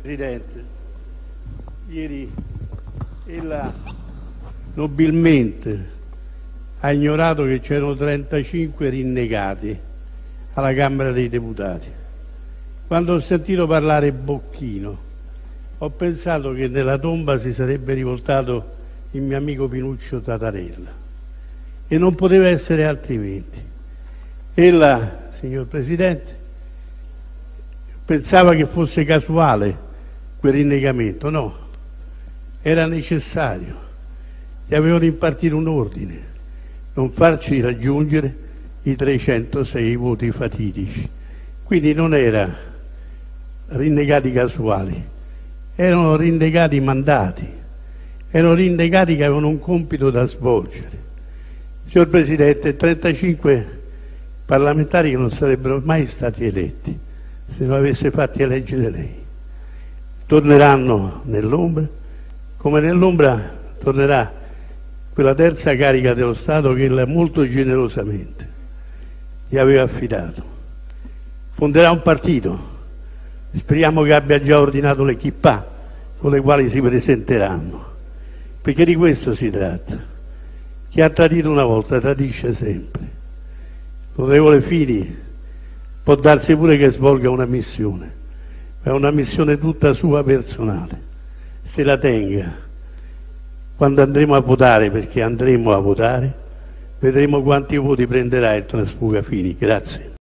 Presidente, ieri ella nobilmente ha ignorato che c'erano 35 rinnegati alla Camera dei Deputati. Quando ho sentito parlare Bocchino, ho pensato che nella tomba si sarebbe rivoltato il mio amico Pinuccio Tatarella e non poteva essere altrimenti. Ella, signor Presidente, pensava che fosse casuale quel rinnegamento, no, era necessario. Gli avevano impartito un ordine, non farci raggiungere i 306 voti fatidici. Quindi non era rinnegati casuali, erano rinnegati mandati, erano rinnegati che avevano un compito da svolgere. Signor Presidente, 35 parlamentari che non sarebbero mai stati eletti se non avesse fatti eleggere lei. Torneranno nell'ombra, come nell'ombra tornerà quella terza carica dello Stato che ella molto generosamente gli aveva affidato. Fonderà un partito, speriamo che abbia già ordinato le chipà con le quali si presenteranno, perché di questo si tratta. Chi ha tradito una volta tradisce sempre. L'onorevole Fini può darsi pure che svolga una missione, è una missione tutta sua personale. Se la tenga. Quando andremo a votare, perché andremo a votare, vedremo quanti voti prenderà il Trasfuga Fini. Grazie.